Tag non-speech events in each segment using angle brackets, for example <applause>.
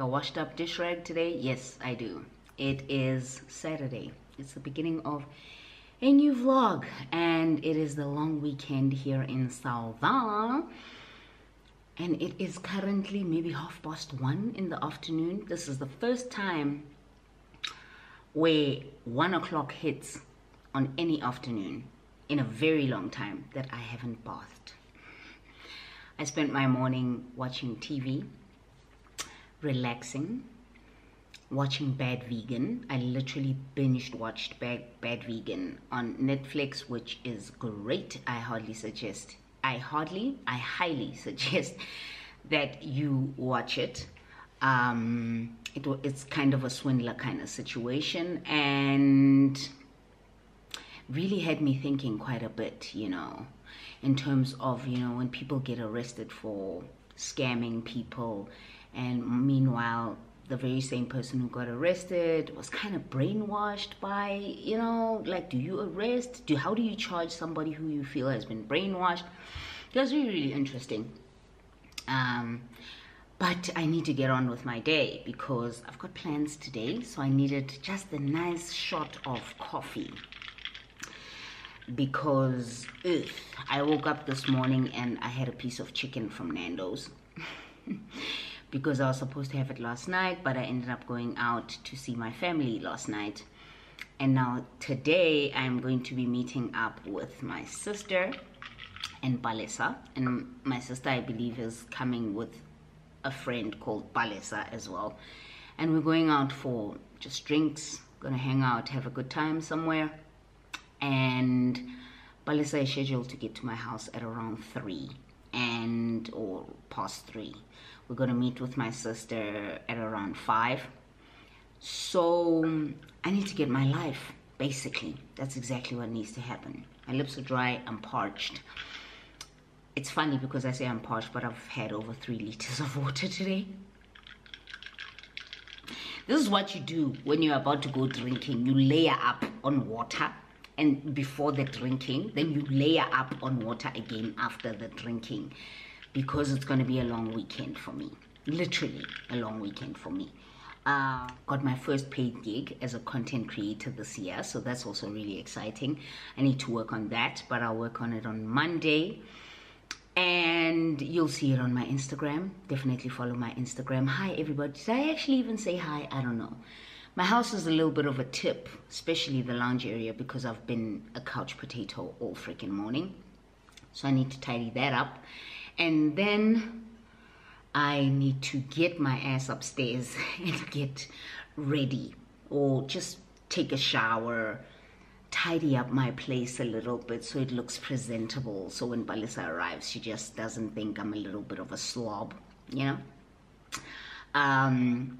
a washed up dish rag today? Yes, I do. It is Saturday. It's the beginning of a new vlog, and it is the long weekend here in Salva. And it is currently maybe half past one in the afternoon. This is the first time where one o'clock hits on any afternoon in a very long time that I haven't bathed. I spent my morning watching TV, relaxing, watching Bad Vegan. I literally binged watched Bad, Bad Vegan on Netflix, which is great. I hardly suggest, I hardly, I highly <laughs> suggest that you watch it. Um, it it's kind of a swindler kind of situation and really had me thinking quite a bit, you know, in terms of, you know, when people get arrested for scamming people, and meanwhile, the very same person who got arrested was kind of brainwashed by, you know, like, do you arrest? Do how do you charge somebody who you feel has been brainwashed? It was really, really interesting. Um, but I need to get on with my day because I've got plans today, so I needed just a nice shot of coffee because ugh, I woke up this morning and I had a piece of chicken from Nando's <laughs> because I was supposed to have it last night, but I ended up going out to see my family last night. And now today I'm going to be meeting up with my sister and Palesa. And my sister, I believe, is coming with a friend called Palesa as well. And we're going out for just drinks, gonna hang out, have a good time somewhere and Palesa is scheduled to get to my house at around three and or past three. We're gonna meet with my sister at around five. So um, I need to get my life. Basically, that's exactly what needs to happen. My lips are dry. I'm parched. It's funny because I say I'm parched, but I've had over three liters of water today. This is what you do when you're about to go drinking. You layer up on water and before the drinking, then you layer up on water again after the drinking because it's going to be a long weekend for me. Literally a long weekend for me. Uh, got my first paid gig as a content creator this year, so that's also really exciting. I need to work on that, but I'll work on it on Monday and you'll see it on my Instagram. Definitely follow my Instagram. Hi, everybody. Did I actually even say hi? I don't know. My house is a little bit of a tip, especially the lounge area, because I've been a couch potato all freaking morning. So I need to tidy that up. And then I need to get my ass upstairs <laughs> and get ready or just take a shower, tidy up my place a little bit so it looks presentable. So when Palesa arrives, she just doesn't think I'm a little bit of a slob, you know? Um,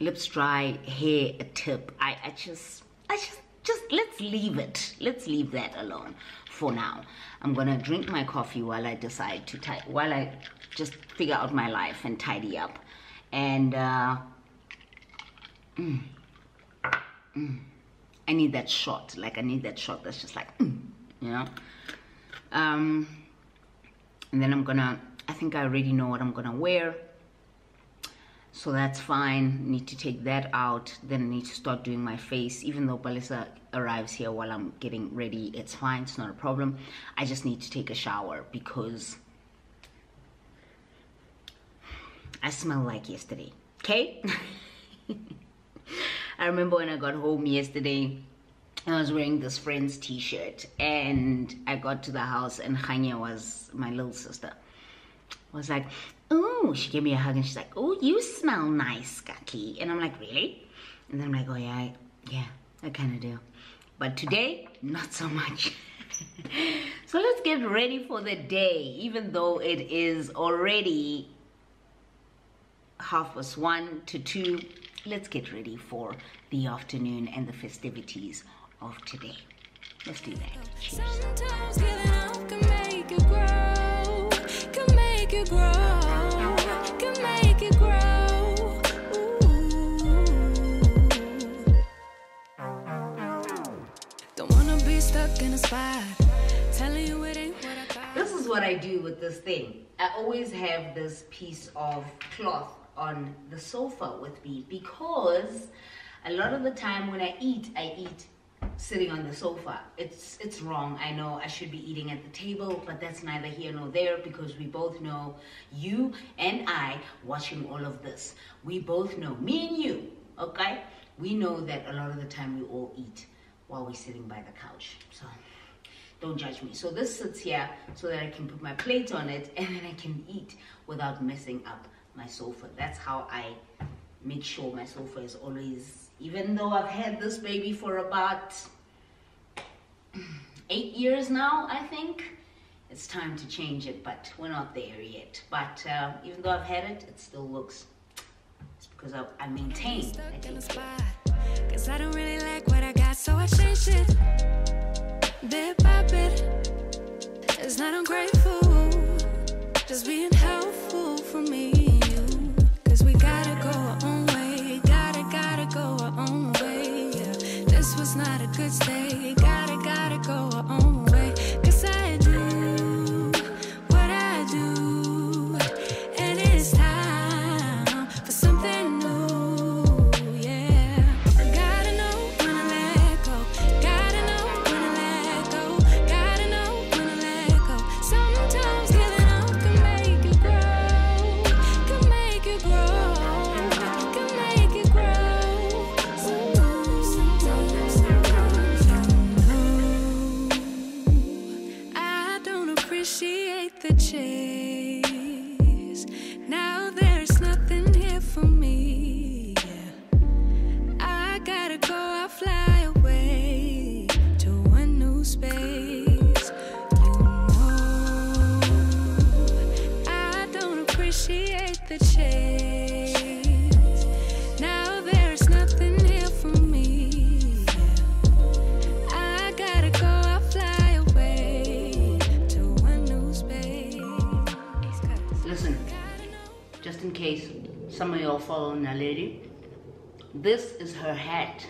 lips dry, hair a tip. I, I just, I just, just let's leave it. Let's leave that alone for now. I'm gonna drink my coffee while I decide to tie, while I just figure out my life and tidy up. And uh, mm, mm, I need that shot. Like I need that shot that's just like, mm, you know. Um, and then I'm gonna. I think I already know what I'm gonna wear so that's fine. Need to take that out. Then I need to start doing my face. Even though Palesa arrives here while I'm getting ready it's fine. It's not a problem. I just need to take a shower because I smell like yesterday. Okay? <laughs> I remember when I got home yesterday I was wearing this friend's t-shirt and I got to the house and Khanya was my little sister was like, oh, she gave me a hug and she's like, oh, you smell nice, Kaki. And I'm like, really? And then I'm like, oh yeah, yeah, I kind of do. But today, not so much. <laughs> so let's get ready for the day, even though it is already half past one to two. Let's get ready for the afternoon and the festivities of today. Let's do that. Cheers. Do with this thing. I always have this piece of cloth on the sofa with me because a lot of the time when I eat, I eat sitting on the sofa. It's it's wrong. I know I should be eating at the table, but that's neither here nor there because we both know you and I watching all of this. We both know me and you, okay? We know that a lot of the time we all eat while we're sitting by the couch. So don't judge me. So this sits here so that I can put my plate on it and then I can eat without messing up my sofa. That's how I make sure my sofa is always, even though I've had this baby for about <clears throat> eight years now, I think. It's time to change it, but we're not there yet. But uh, even though I've had it, it still looks, it's because I, I maintain. I stuck in take a care. spot. Cause I don't really like what I got, so I changed it. Bit by bit. It's not ungrateful, just being helpful for me and you. Cause we gotta go our own way, gotta, gotta go our own way. Yeah. This was not a good stay, this is her hat.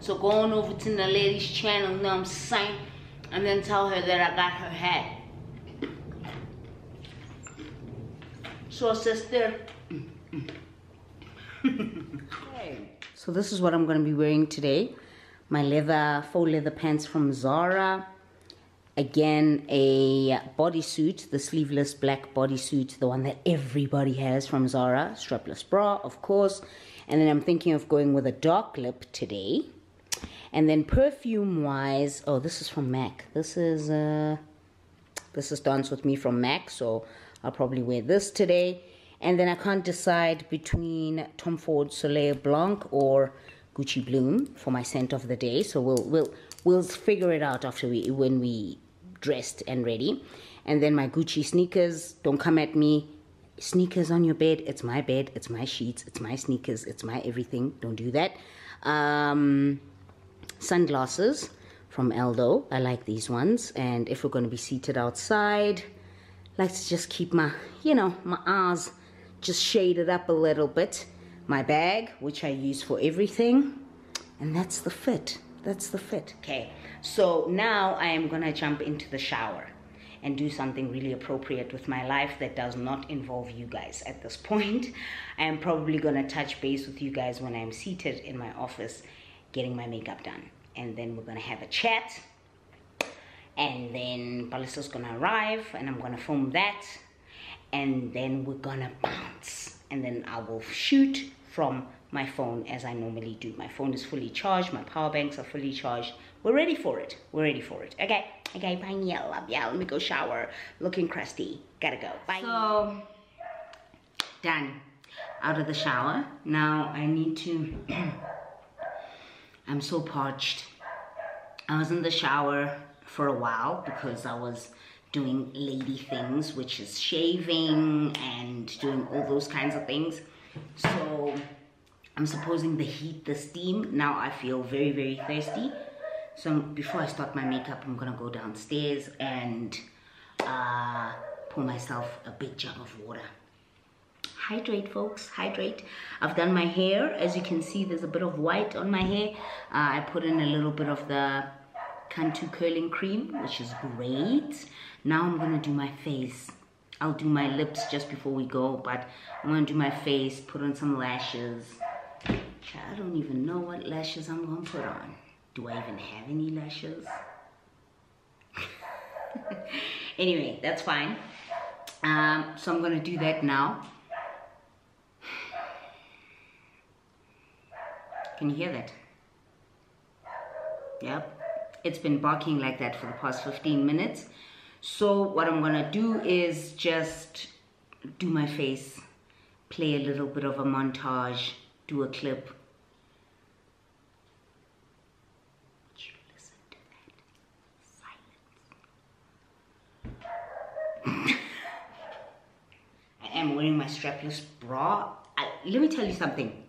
so go on over to Naledi's channel, you know what I'm saying? And then tell her that I got her hat. So sister. so this is what I'm going to be wearing today. My leather, faux leather pants from Zara again a bodysuit the sleeveless black bodysuit the one that everybody has from zara. Strapless bra of course. And then i'm thinking of going with a dark lip today. And then perfume wise oh this is from mac. This is uh this is dance with me from mac so i'll probably wear this today. And then i can't decide between tom ford soleil blanc or gucci bloom for my scent of the day. So we'll we'll we'll figure it out after we when we dressed and ready and then my gucci sneakers don't come at me sneakers on your bed it's my bed it's my sheets it's my sneakers it's my everything don't do that um sunglasses from Aldo. I like these ones. And if we're going to be seated outside, like to just keep my, you know, my eyes just shaded up a little bit. My bag, which I use for everything. And that's the fit. That's the fit. Okay. So now I am going to jump into the shower and do something really appropriate with my life that does not involve you guys at this point. I am probably going to touch base with you guys when I'm seated in my office getting my makeup done. And then we're going to have a chat. And then Palesa's going to arrive and I'm going to film that. And then we're going to bounce. And then I will shoot from my phone as I normally do. My phone is fully charged. My power banks are fully charged. We're ready for it. We're ready for it. Okay. Okay. Bye, Nia. Love ya. Let me go shower. Looking crusty. Gotta go. Bye. So, done. out of the shower. Now I need to, <clears throat> I'm so parched. I was in the shower for a while because I was doing lady things, which is shaving and doing all those kinds of things. So I'm supposing the heat, the steam. Now I feel very, very thirsty. So before I start my makeup, I'm gonna go downstairs and uh, pour myself a big jug of water. Hydrate, folks, hydrate. I've done my hair. As you can see, there's a bit of white on my hair. Uh, I put in a little bit of the Cantu curling cream, which is great. Now I'm gonna do my face. I'll do my lips just before we go, but I'm gonna do my face, put on some lashes. I don't even know what lashes I'm gonna put on. Do I even have any lashes? <laughs> anyway, that's fine. Um, so I'm gonna do that now. Can you hear that? Yep. It's been barking like that for the past 15 minutes. So what I'm gonna do is just do my face, play a little bit of a montage, do a clip. <laughs> I am wearing my strapless bra. I, let me tell you something.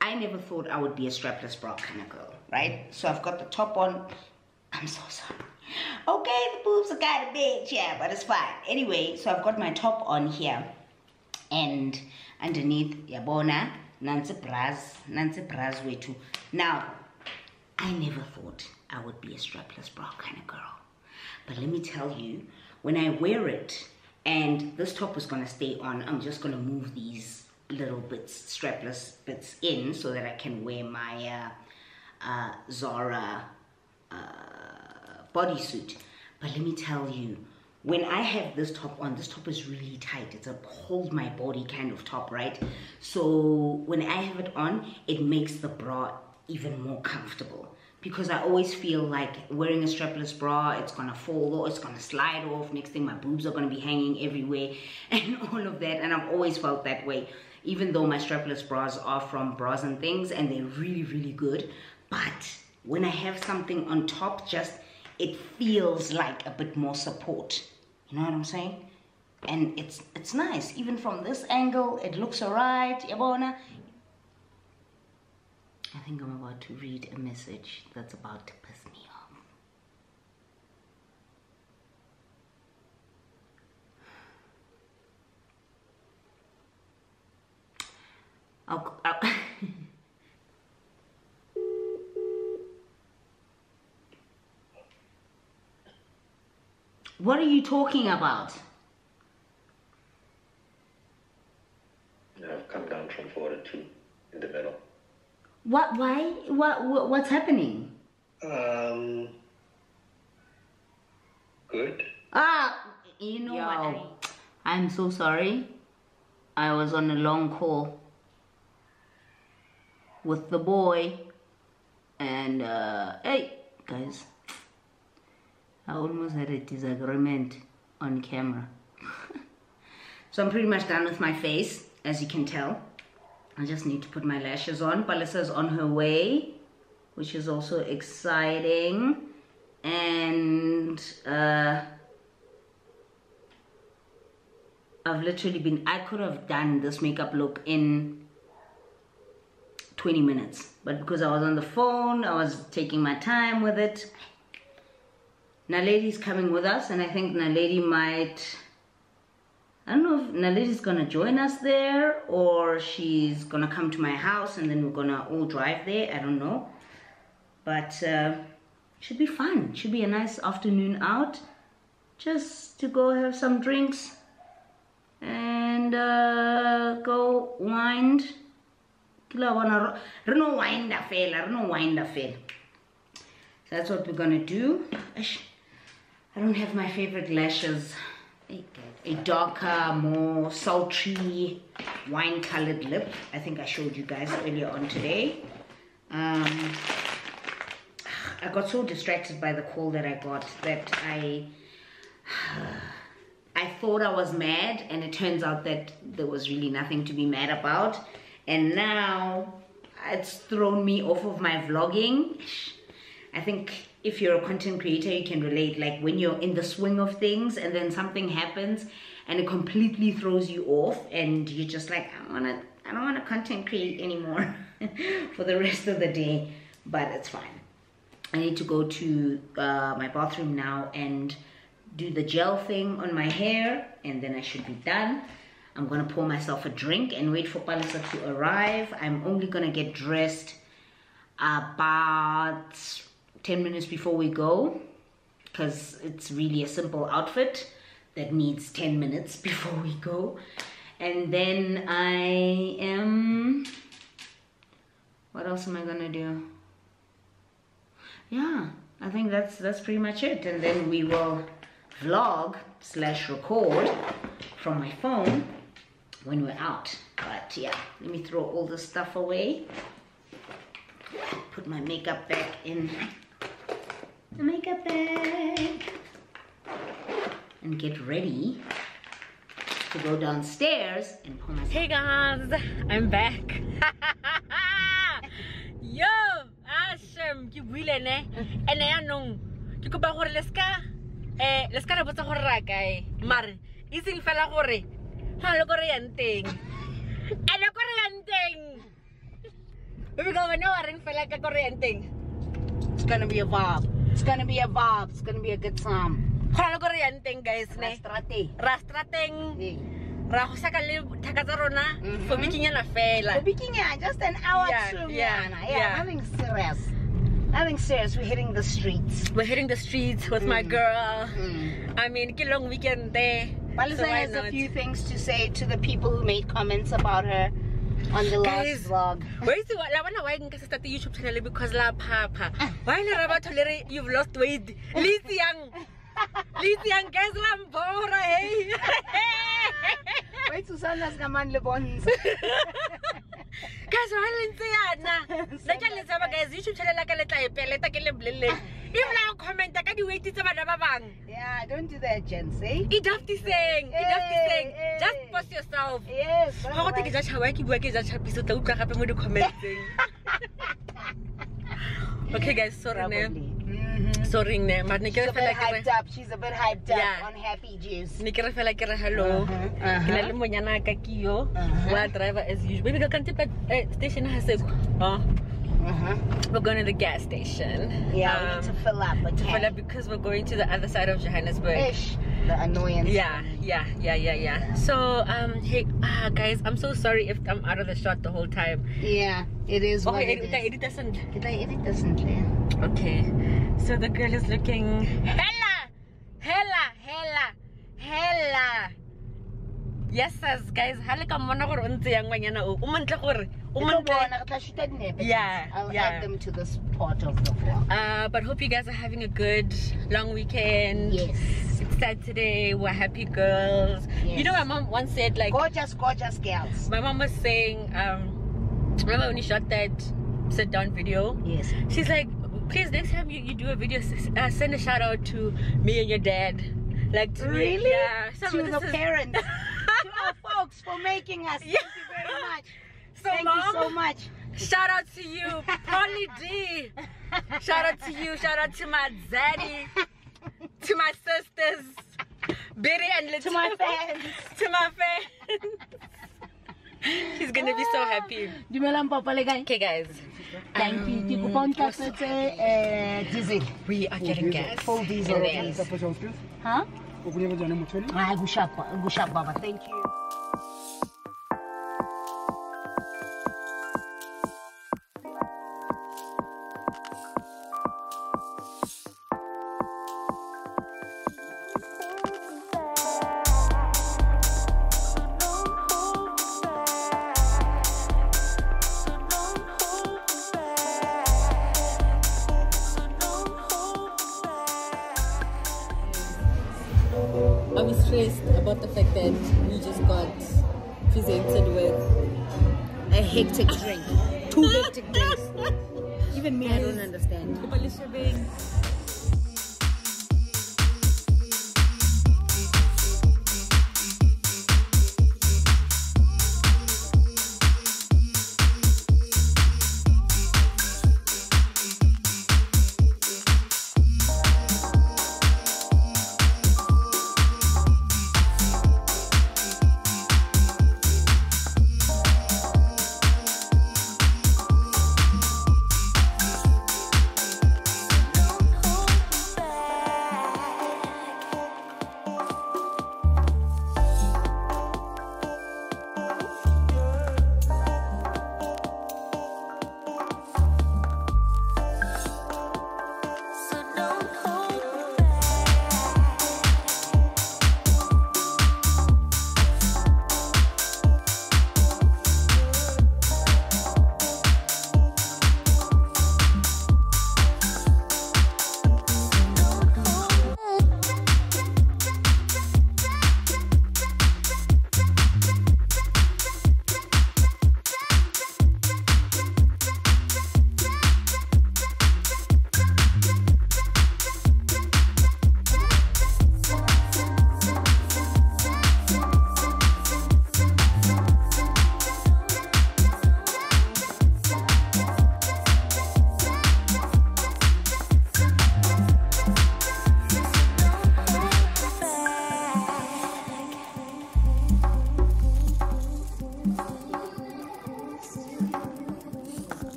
I never thought I would be a strapless bra kind of girl, right? So I've got the top on. I'm so sorry. Okay, the boobs are kind of big, yeah, but it's fine. Anyway, so I've got my top on here. And underneath, yabona, nansi bras, nansi bras way too. Now, I never thought I would be a strapless bra kind of girl. But let me tell you, when I wear it, and this top is gonna stay on, I'm just gonna move these little bits, strapless bits in so that I can wear my uh, uh, Zara uh, bodysuit. But let me tell you, when I have this top on, this top is really tight. It's a hold my body kind of top, right? So when I have it on, it makes the bra even more comfortable because I always feel like wearing a strapless bra, it's gonna fall or it's gonna slide off. Next thing, my boobs are gonna be hanging everywhere <laughs> and all of that. And I've always felt that way, even though my strapless bras are from Bras and Things and they're really, really good. But when I have something on top, just it feels like a bit more support. You know what I'm saying? And it's it's nice. Even from this angle, it looks alright. Yabona. I think I'm about to read a message that's about to piss me off. I'll, I'll <laughs> What are you talking about? I've come down from four to two in the middle. What? Why? What? what what's happening? Um, good. Ah, you know Yo. what? I, I'm so sorry. I was on a long call with the boy, and uh, hey, guys, I almost had a disagreement on camera. <laughs> so I'm pretty much done with my face, as you can tell. I just need to put my lashes on. Palesa's on her way, which is also exciting. And uh, I've literally been, I could have done this makeup look in 20 minutes. But because I was on the phone, I was taking my time with it. Naledi's coming with us and I think Naledi might, I don't know if Naledi's gonna join us there or she's gonna come to my house and then we're gonna all drive there, I don't know. But uh, should be fun, should be a nice afternoon out just to go have some drinks and uh, go wind. Kila wana re no wind fela, re no wind that's what we're gonna do. I don't have my favorite lashes. A a darker, more sultry, wine-colored lip. I think I showed you guys earlier on today. Um, I got so distracted by the call that I got that I I thought I was mad, and it turns out that there was really nothing to be mad about. And now it's thrown me off of my vlogging. I think if you're a content creator, you can relate. Like when you're in the swing of things and then something happens and it completely throws you off and you're just like, I wanna I don't wanna content create anymore <laughs> for the rest of the day. But it's fine. I need to go to uh, my bathroom now and do the gel thing on my hair and then I should be done. I'm gonna pour myself a drink and wait for Palesa to arrive. I'm only gonna get dressed about 10 minutes before we go because it's really a simple outfit that needs 10 minutes <laughs> before we go. And then I am, what else am I gonna do? Yeah, I think that's that's pretty much it. And then we will vlog slash record from my phone when we're out. But yeah, let me throw all this stuff away. Put my makeup back in the makeup bag. And get ready to go downstairs and pull myself. Hey guys, I'm back. <laughs> Yo, Ashem, ke buile ne. Ene yaanong ke kopa gore le ska eh le ska re botsa gore ra kae. Mare e seng fela gore ha le gore yang teng. Ene gore yang teng. Baby girl, wena wa reng fela ka gore yang. It's gonna be a vibe. It's gonna be a vibe. It's gonna be a good time. Le gore yang teng guys ne. Strate. Ra strateng ra go saka le thaka tsa rona mm-hmm. for bikinyana fela. Speaking yeah, just an hour Yeah, to yeah, yeah. yeah, nothing serious. Nothing serious. We're hitting the streets. We're hitting the streets with my mm-hmm. girl. Mm. I mean, ke long weekend eh? there. Palesa So has a few things to say to the people who made comments about her on the last Guys, vlog. <laughs> Why is it la bona why se start YouTube channel because la papa. Why le ra batho le re you've lost weight. <laughs> Lizzy young. Lizzy young guys la mbora hey. Wait, Susanna's kaman lebons. <laughs> Guys, why le ntse yana? La <laughs> ke le tsaba guys YouTube channel la ka le tla e peleta ke le bolelle. E bla comment ka di weight tsa bana ba bang. Yeah, don't do that, Jen. See? E dafty saying, e dafty saying. Hey, Just hey. post yourself. Yes. ga go te ke ja tšhaba ke bua ke ja tšhapiso tla utlwa gape mo di-commentseng <laughs> <laughs> okay guys sorry ne Mm-hmm. sorry ne mare ne ke She's a bit hyped up. She's a bit hyped up Yeah. on happy juice. ne ke re fela hello Uh-huh, ke na le monyana ka kiyo Uh-huh. wa driver as usual baby ka kante pa eh, station ha oh Uh-huh. we're going to the gas station Yeah, we Um, need to fill up the fill up because we're going to the other side of Johannesburg Ish. The annoyance. yeah yeah yeah yeah yeah so um hey ah guys i'm so sorry if i'm out of the shot the whole time Yeah, it is okay it edit, is. edit doesn't Did I edit this in? Okay, so the girl is looking hella, hella, hella, hella. Yes, guys. Hale ka mona gore o ntse yang banyana o. O montle gore o montle. Yeah, I'll yeah. add them to this part of the vlog. Uh, but hope you guys are having a good long weekend. Yes. It's Saturday. We're happy girls. You know, my mom once said like, Gorgeous, gorgeous girls. my mom was saying, um, remember when you shot that sit down video? Yes. She's like, please next time you, you do a video, uh, send a shout out to me and your dad. Like to me- Really? yeah. Some- To the is- parents. <laughs> to our folks for making us. Thank you very much. So Thank mom, you so much. shout out to you, Polly D. Shout out to you. Shout out to my daddy, to my sisters, Biddy and To my fans. To my fans. He's gonna be so happy. Dumelang papa le kae? Okay, guys. Thank you. Ke kopa o ntlatsetse, eh, diesel. We are getting gas. Full diesel, in there. please. Huh? Ah, go sharp, go sharp, Baba. Thank you. Even me, I don't understand.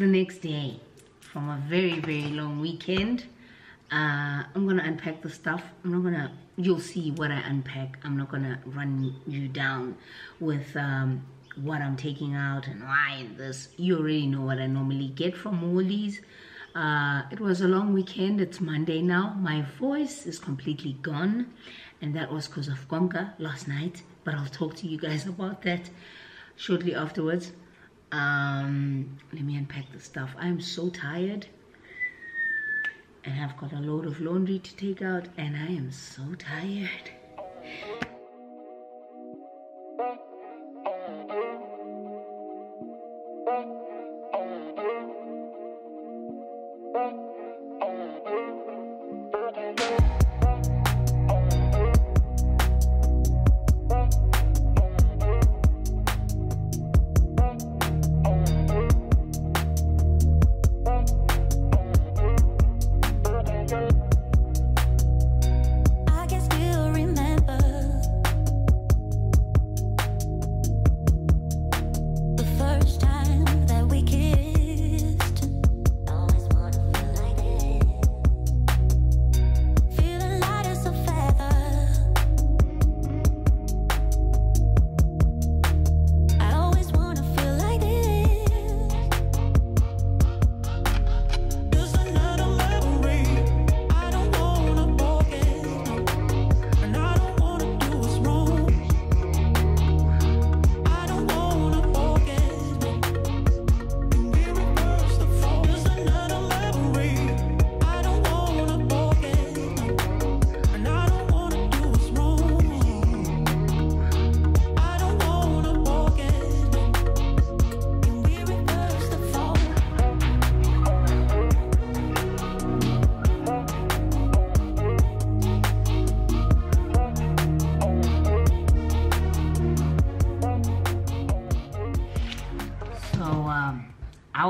The next day from a very, very long weekend. Uh, I'm gonna unpack the stuff. I'm not gonna, you'll see what I unpack. I'm not gonna run you down with um, what I'm taking out and why and this. You already know what I normally get from Woolies. Uh, it was a long weekend. It's Monday now. My voice is completely gone, and that was because of Konka last night. But I'll talk to you guys about that shortly afterwards. Um, let me unpack the stuff. I'm so tired, and I've got a load of laundry to take out, and I am so tired.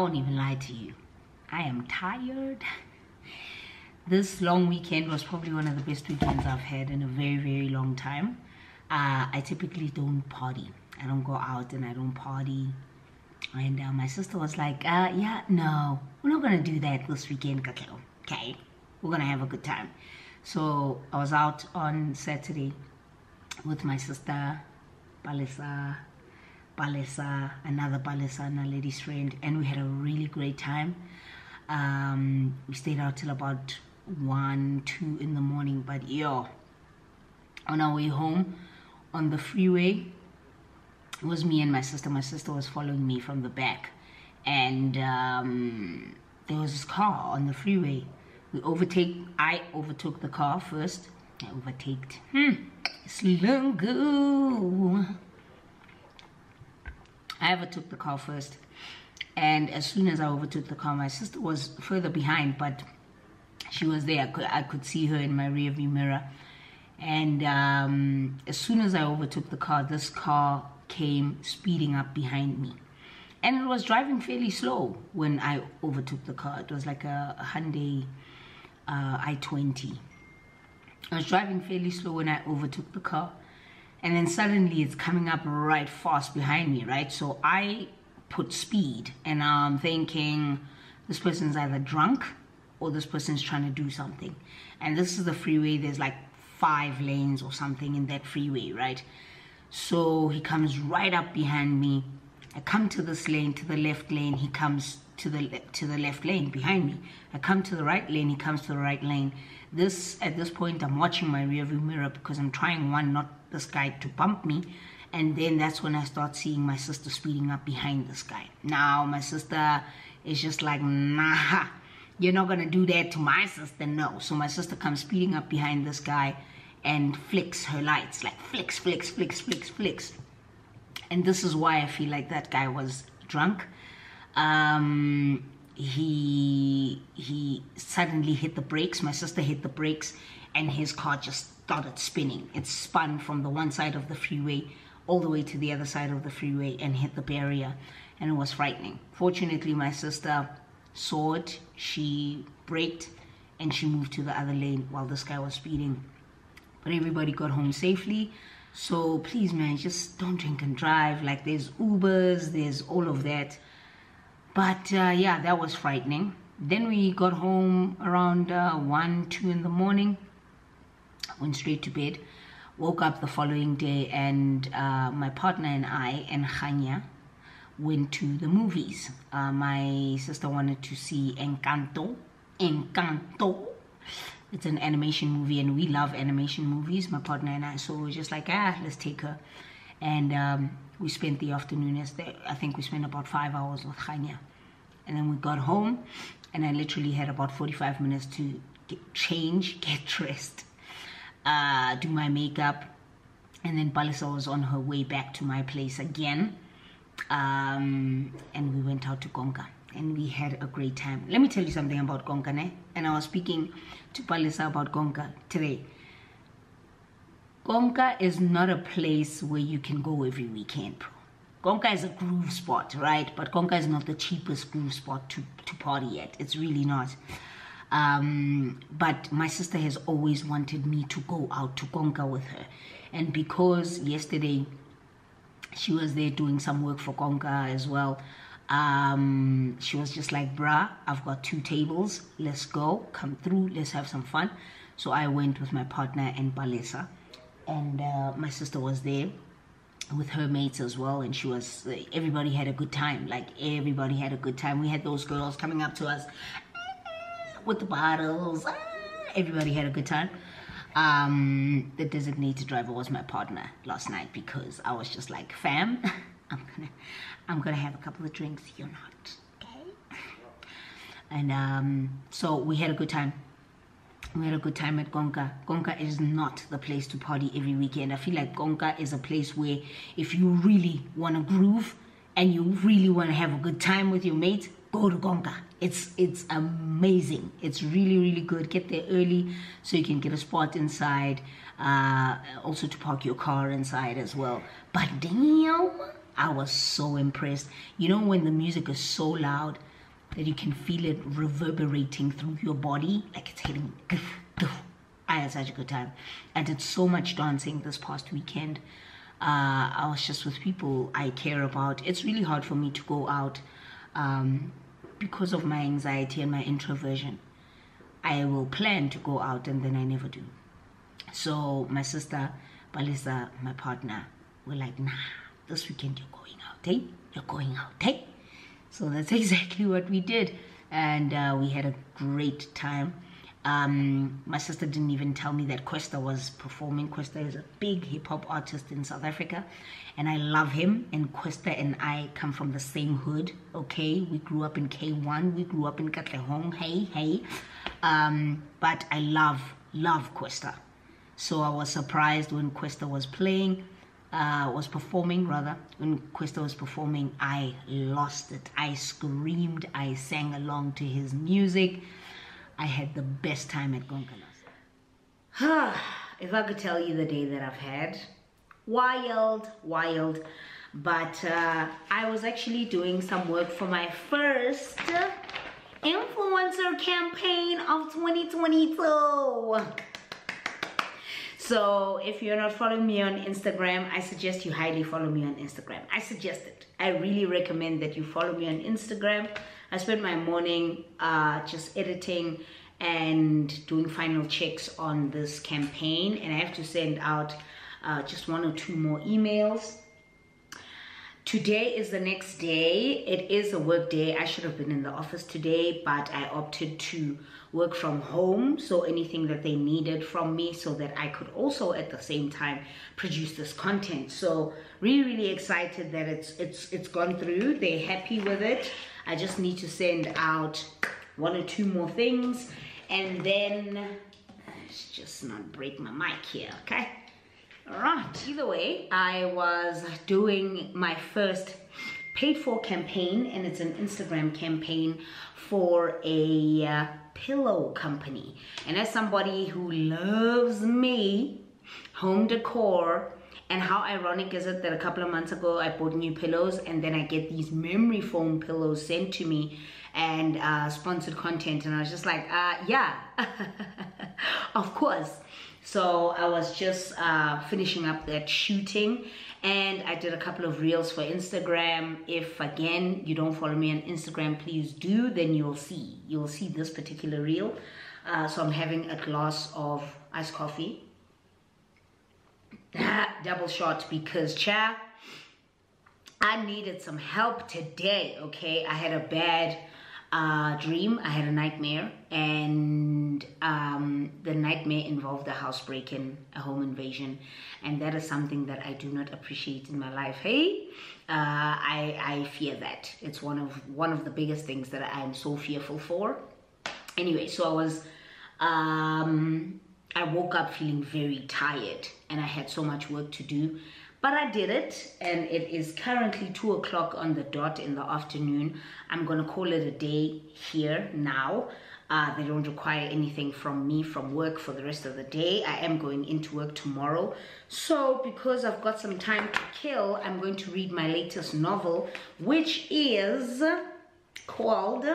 Won't even lie to you. I am tired. This long weekend was probably one of the best weekends I've had in a very, very long time. Uh, I typically don't party. I don't go out and I don't party. And uh, my sister was like, uh, yeah, no, we're not going to do that this weekend, Kakao. Okay? We're going to have a good time. So I was out on Saturday with my sister, Palesa, Palesa, another Palesa, and lady's friend, and we had a really great time. Um, we stayed out till about one, two in the morning, but yo, on our way home on the freeway, it was me and my sister. My sister was following me from the back, and um, there was this car on the freeway. We overtake. I overtook the car first. I overtaked. Hmm. Slungu. I overtook the car first, and as soon as I overtook the car, my sister was further behind, but she was there. I could, I could see her in my rearview mirror. And um, as soon as I overtook the car, this car came speeding up behind me. And it was driving fairly slow when I overtook the car. It was like a, Hyundai uh, i20. I was driving fairly slow when I overtook the car. And then suddenly it's coming up right fast behind me, right? So I put speed and I'm thinking this person's either drunk or this person's trying to do something. And this is the freeway, there's like five lanes or something in that freeway, right? So he comes right up behind me. I come to this lane, to the left lane. He comes to the to the left lane behind me. I come to the right lane. He comes to the right lane. This at this point, I'm watching my rearview mirror because I'm trying one, not this guy, to bump me. And then that's when I start seeing my sister speeding up behind this guy. Now my sister is just like, nah, you're not gonna do that to my sister, no. So my sister comes speeding up behind this guy and flicks her lights, like flicks, flicks, flicks, flicks, flicks. And this is why I feel like that guy was drunk. Um, he he suddenly hit the brakes. My sister hit the brakes, and his car just started spinning. It spun from the one side of the freeway all the way to the other side of the freeway and hit the barrier, and it was frightening. Fortunately, my sister saw it. She braked, and she moved to the other lane while this guy was speeding but everybody got home safely. So please, man, just don't drink and drive. Like there's Ubers, there's all of that. But uh, yeah, that was frightening. Then we got home around uh, 1, 2 in the morning. Went straight to bed. Woke up the following day, and uh, my partner and I and Khanya went to the movies. Uh, my sister wanted to see Encanto. Encanto. It's an animation movie, and we love animation movies, my partner and I. So we were just like, ah, let's take her. And um, we spent the afternoon as. I think we spent about five hours with Khanya. And then we got home, and I literally had about 45 minutes to get, change, <laughs> get dressed, uh, do my makeup. And then Palesa was on her way back to my place again. Um, and we went out to Konka and we had a great time. Let me tell you something about Konka, ne? And I was speaking to Palesa about Konka today. Konka is not a place where you can go every weekend, bro. Konka is a groove spot, right? But Konka is not the cheapest groove spot to, to party at. It's really not. Um, but my sister has always wanted me to go out to Konka with her. And because yesterday she was there doing some work for Konka as well, um, she was just like, bruh, I've got two tables. Let's go. Come through. Let's have some fun. So I went with my partner and Palesa. And uh, my sister was there with her mates as well and she was everybody had a good time like everybody had a good time we had those girls coming up to us with the bottles Ah, everybody had a good time um the designated driver was my partner last night because i was just like fam <laughs> i'm gonna i'm gonna have a couple of drinks you're not okay <laughs> and um so we had a good time we had a good time at Konka. Konka is not the place to party every weekend. I feel like Konka is a place where if you really want to groove and you really want to have a good time with your mates, go to Konka. It's it's amazing. It's really really good. Get there early so you can get a spot inside. Uh, also to park your car inside as well. But damn, I was so impressed. You know when the music is so loud that you can feel it reverberating through your body, like it's hitting. I had such a good time. I did so much dancing this past weekend. Uh, I was just with people I care about. It's really hard for me to go out um, because of my anxiety and my introversion. I will plan to go out and then I never do. So my sister, Palesa, my partner, were like, nah, this weekend you're going out, eh? You're going out, eh? So that's <laughs> exactly what we did. And uh, we had a great time. Um, my sister didn't even tell me that Kwesta was performing. Kwesta is a big hip hop artist in South Africa, and I love him. And Kwesta and I come from the same hood. Okay, we grew up in K1, we grew up in Katlehong. Hey, hey. Um, but I love, love Kwesta. So I was surprised when Kwesta was playing uh, was performing rather when Kwesta was performing I lost it I screamed I sang along to his music I had the best time at Gonkalas if I could tell you the day that I've had wild wild but uh, I was actually doing some work for my first influencer campaign of 2022 so if you're not following me on Instagram, I suggest you highly follow me on Instagram. I suggest it. I really recommend that you follow me on Instagram. I spend my morning uh, just editing and doing final checks on this campaign, and I have to send out uh, just one or two more emails. Today is the next day. It is a work day. I should have been in the office today, but I opted to work from home. So anything that they needed from me so that I could also at the same time produce this content. So really, really excited that it's it's it's gone through. They're happy with it. I just need to send out one or two more things and then let's just not break my mic here, okay? Alright, either way, I was doing my first paid for campaign, and it's an Instagram campaign for a uh, pillow company. And as somebody who loves me, home decor, and how ironic is it that a couple of months ago I bought new pillows and then I get these memory foam pillows sent to me and uh, sponsored content, and I was just like, uh, yeah, <laughs> of course. So I was just uh, finishing up that shooting and I did a couple of reels for Instagram. If again you don't follow me on Instagram, please do, then you'll see. You'll see this particular reel. Uh, so I'm having a glass of iced coffee. Double shot because cha, I needed some help today, okay? I had a bad uh, dream. I had a nightmare, and um, the nightmare involved a housebreak and a home invasion, and that is something that I do not appreciate in my life. Hey, uh, I I fear that. It's one of one of the biggest things that I am so fearful for. Anyway, so I was. Um, I woke up feeling very tired and I had so much work to do. But I did it, and it is currently two o'clock on the dot in the afternoon. I'm gonna call it a day here now. Uh, they don't require anything from me from work for the rest of the day. I am going into work tomorrow. So, because I've got some time to kill, I'm going to read my latest novel, which is called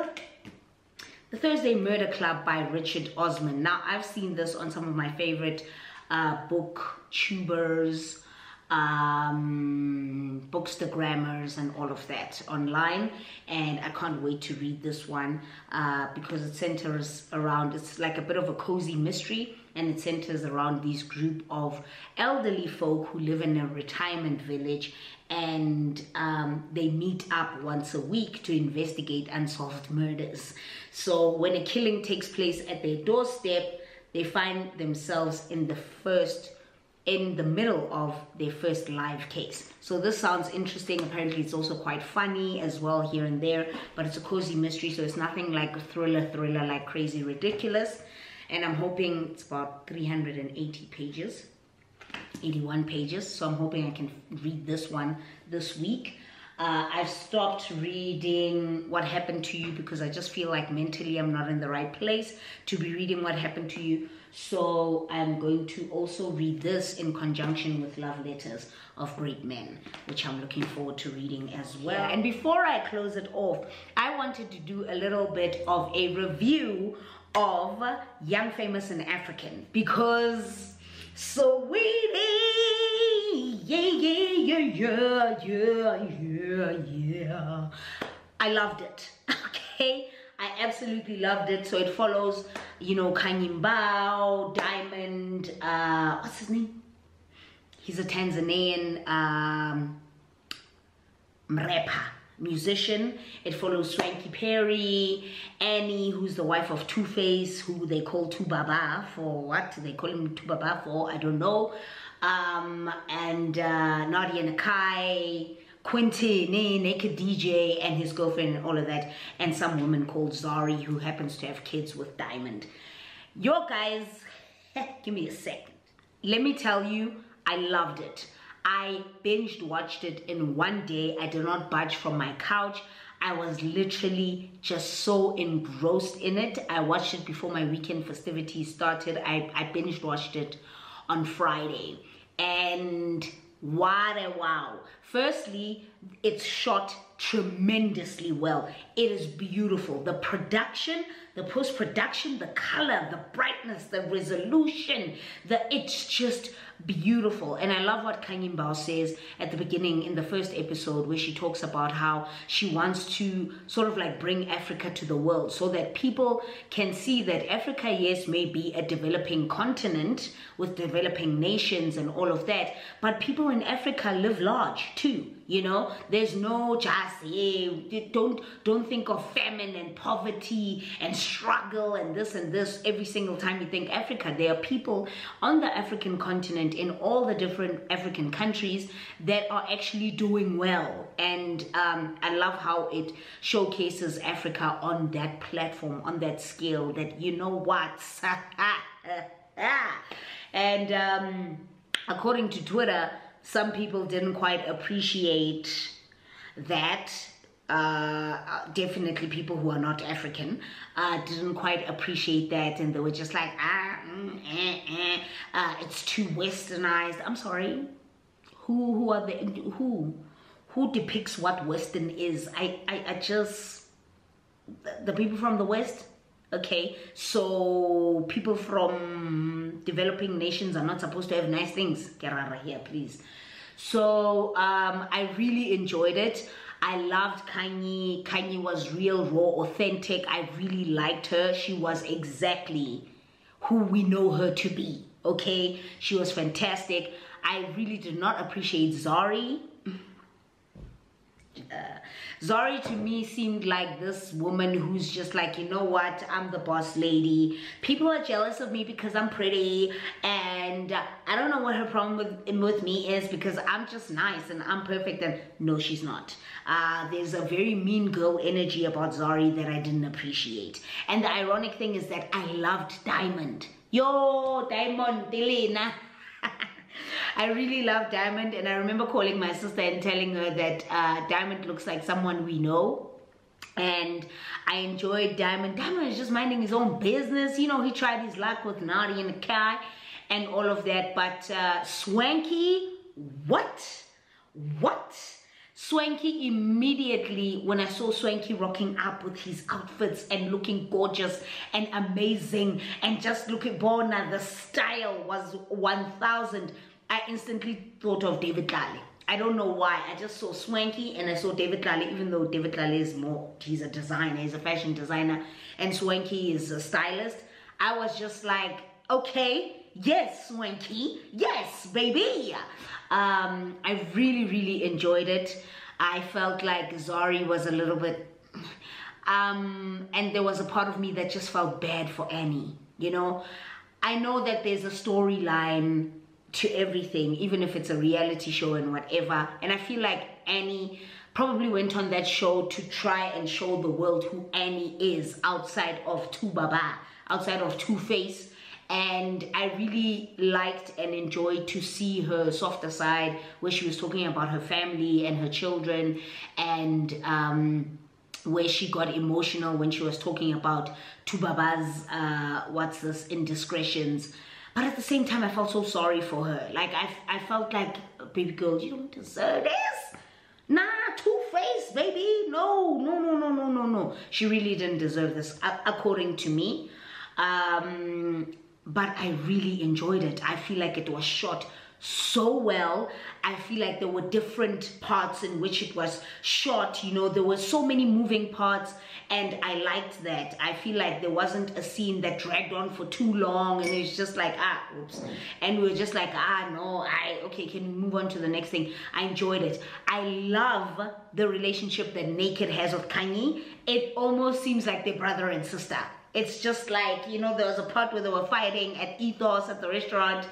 the Thursday Murder Club by Richard Osman. Now, I've seen this on some of my favorite uh, book tubers, um, bookstagrammers, and all of that online. And I can't wait to read this one uh, because it centers around, it's like a bit of a cozy mystery. And it centers around this group of elderly folk who live in a retirement village and um, they meet up once a week to investigate unsolved murders. So when a killing takes place at their doorstep, they find themselves in the first in the middle of their first live case. So this sounds interesting. Apparently it's also quite funny as well here and there, but it's a cozy mystery, so it's nothing like a thriller thriller like crazy ridiculous. And I'm hoping it's about 380 pages. 81 pages so i'm hoping i can read this one this week uh, i've stopped reading what happened to you because i just feel like mentally i'm not in the right place to be reading what happened to you. So i'm going to also read this in conjunction with love letters of great men which i'm looking forward to reading as well. And before i close it off i wanted to do a little bit of a review of young famous and african because Sweetie, yeah, yeah, yeah, yeah, yeah, yeah. I loved it. <laughs> Okay, I absolutely loved it. So it follows, you know, Khanyi Khanyi Mbau, Diamond, uh, what's his name? He's a Tanzanian um, rapper musician. It follows Swanky Jerry, Annie, who's the wife of Two Face, who they call Two Baba for what? They call him Two Baba for, I don't know. Um, and uh, Nadia Nakai, Quinton, Naked DJ, and his girlfriend, and all of that. And some woman called Zari, who happens to have kids with Diamond. Yo, guys, <laughs> give me a second. Let me tell you, I loved it. I binged watched it in one day. I did not budge from my couch. I was literally just so engrossed in it. I watched it before my weekend festivities started. I, I binged watched it on Friday. And a wow. Firstly, it's shot tremendously well. It is beautiful. The production, the post-production, the color, the brightness, the resolution, the it's just beautiful. And I love what Khanyi Mbau says at the beginning in the first episode where she talks about how she wants to sort of like bring Africa to the world so that people can see that Africa, yes, may be a developing continent with developing nations and all of that, but people in Africa live large too you know? There's no just yeah, don't don't think of famine and poverty and struggle and this and this every single time you think africa. There are people on the african continent in all the different african countries that are actually doing well. And um, i love how it showcases africa on that platform on that scale that you know what? <laughs> And um, according to twitter some people didn't quite appreciate that uh, definitely people who are not African uh, didn't quite appreciate that and they were just like ah mm, eh, eh, uh, it's too westernized. I'm sorry. Who who are the who who depicts what western is? I I, I just the, the people from the west Okay, so people from developing nations are not supposed to have nice things. Kerara here, please. So um, I really enjoyed it. I loved Khanyi. Khanyi was real, raw, authentic. I really liked her. She was exactly who we know her to be. Okay, she was fantastic. I really did not appreciate Zari. Uh, Zari to me seemed like this woman who's just like, you know what, I'm the boss lady. People are jealous of me because I'm pretty, and I don't know what her problem with with me is because I'm just nice and I'm perfect. And no, she's not. Uh, there's a very mean girl energy about Zari that I didn't appreciate. And the ironic thing is that I loved Diamond. Yo, Diamond, Delena. <laughs> I really love Diamond, and I remember calling my sister and telling her that uh, Diamond looks like someone we know. And I enjoyed Diamond. Diamond is just minding his own business. You know, he tried his luck with Nadia Nakai and all of that. But uh, Swanky, what? What? Swanky immediately, when I saw Swanky rocking up with his outfits and looking gorgeous and amazing and just looking, Bona, the style was 1000. I instantly thought of David Tlale. I don't know why. I just saw Swanky and I saw David Tlale, even though David Tlale is more, he's a designer, he's a fashion designer, and Swanky is a stylist. I was just like, okay, yes, Swanky, yes, baby. Um, I really, really enjoyed it. I felt like Zari was a little bit um, and there was a part of me that just felt bad for Annie. You know, I know that there's a storyline to everything, even if it's a reality show and whatever. And I feel like Annie probably went on that show to try and show the world who Annie is outside of Two Baba, outside of Two Face. And I really liked and enjoyed to see her softer side where she was talking about her family and her children and um, where she got emotional when she was talking about Two Baba's uh, what's this indiscretions. But at the same time, I felt so sorry for her. Like I, I felt like, baby girl, you don't deserve this. Nah, Two Face, baby. No, no, no, no, no, no, no. She really didn't deserve this, according to me. Um, but I really enjoyed it. I feel like it was shot so well. I feel like there were different parts in which it was shot. You know, there were so many moving parts, and I liked that. I feel like there wasn't a scene that dragged on for too long, and it's just like ah, oops. And we were just like ah, no, I okay. Can we move on to the next thing? I enjoyed it. I love the relationship that Naked has with Khanyi. It almost seems like they're brother and sister. It's just like, you know, there was a part where they were fighting at Ethos at the restaurant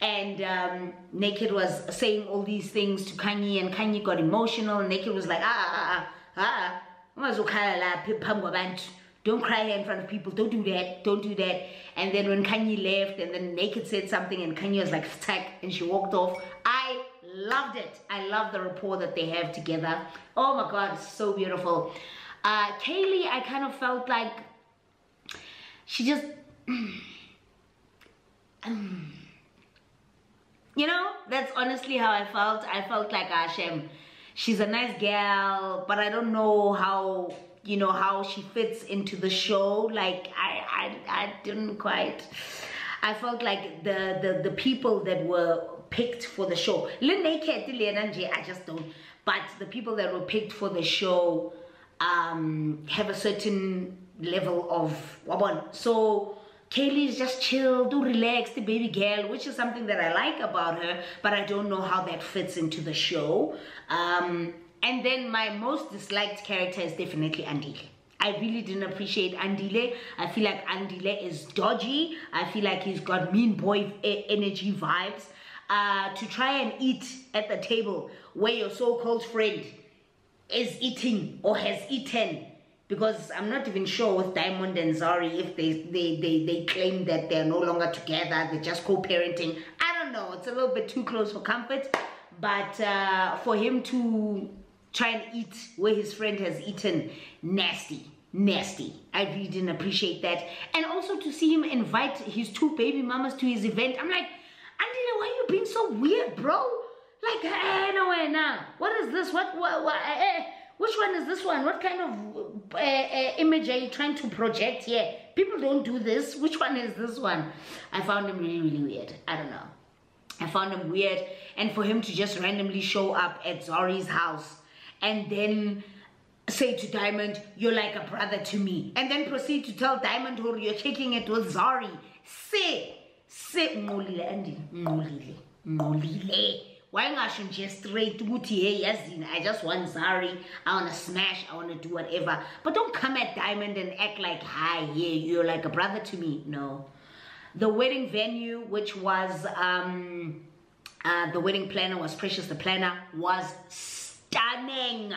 and um, Naked was saying all these things to Khanyi and Khanyi got emotional Naked was like, ah, ah, ah, ah, kwabantu. don't cry in front of people, don't do that, don't do that. And then when Khanyi left and then Naked said something and Khanyi was like, tack, and she walked off. I loved it. I love the rapport that they have together. Oh my God, so beautiful. Uh, Kayleigh, I kind of felt like she just you know that's honestly how i felt. I felt like Hashem. she's a nice gal but i don't know how you know how she fits into the show. Like i i, I didn't quite i felt like the, the the people that were picked for the show. I just don't. But the people that were picked for the show um have a certain level of wabon so Kayleigh is just chill, do relax, the baby girl, which is something that I like about her, but I don't know how that fits into the show. Um, and then my most disliked character is definitely Andile. I really didn't appreciate Andile. I feel like Andile is dodgy. I feel like he's got mean boy energy vibes. Uh, to try and eat at the table where your so-called friend is eating or has eaten because I'm not even sure with Diamond and Zari if they they they, they claim that they're no longer together, they're just co-parenting. I don't know. It's a little bit too close for comfort. But uh, for him to try and eat where his friend has eaten, nasty. Nasty. I really didn't appreciate that. And also to see him invite his two baby mamas to his event. I'm like, Andile, why are you being so weird, bro? Like, eh, no way now. What is this? What, what, what, eh, eh. Which one is this one? What kind of uh, uh, image are you trying to project here? People don't do this. Which one is this one? I found him really, really weird. I don't know. I found him weird. And for him to just randomly show up at Zari's house and then say to Diamond, you're like a brother to me. And then proceed to tell Diamond who you're kicking it with Zari. Say, say, ngolile Andy. Why ngasho nje straight ukuthi hey yazini I just want Zari, I want to smash, I want to do whatever. But don't come at Diamond and act like hi, yeah, you're like a brother to me. No. The wedding venue, which was um uh, the wedding planner was Precious the Planner, was stunning.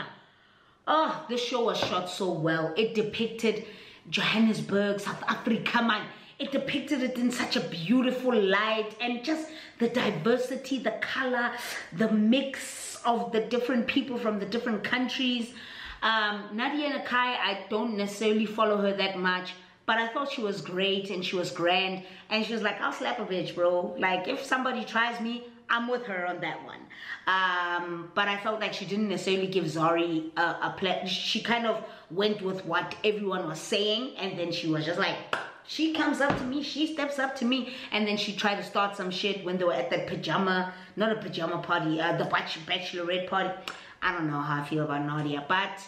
Oh, this show was shot so well. It depicted Johannesburg, South Africa, man. It depicted it in such a beautiful light and just the diversity, the color, the mix of the different people from the different countries. Um, Nadia Nakai, I don't necessarily follow her that much, but I thought she was great and she was grand. And she was like, I'll slap a bitch, bro. Like, if somebody tries me, I'm with her on that one. Um, but I felt like she didn't necessarily give Zari a, a play. She kind of went with what everyone was saying, and then she was just like, she comes up to me, she steps up to me, and then she tried to start some shit when they were at that pajama, not a pajama party, uh, the bach- bachelorette party. I don't know how I feel about Nadia, but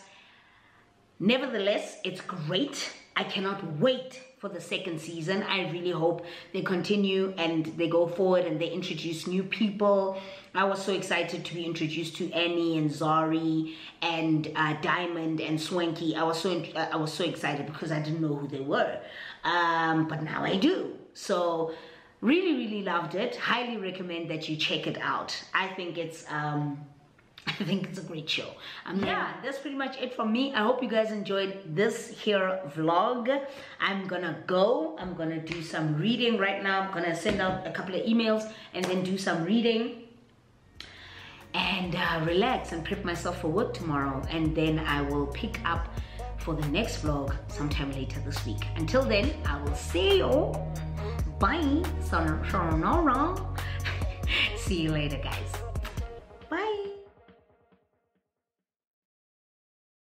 nevertheless, it's great. I cannot wait for the second season. I really hope they continue and they go forward and they introduce new people. I was so excited to be introduced to Annie and Zari and uh, Diamond and Swanky. I was so I was so excited because I didn't know who they were, um, but now I do. So really, really loved it. Highly recommend that you check it out. I think it's. Um, <laughs> I think it's a great show. Um, yeah, that's pretty much it from me. I hope you guys enjoyed this here vlog. I'm gonna go. I'm gonna do some reading right now. I'm gonna send out a couple of emails and then do some reading and uh, relax and prep myself for work tomorrow. And then I will pick up for the next vlog sometime later this week. Until then, I will see you. Bye. <laughs> See you later, guys.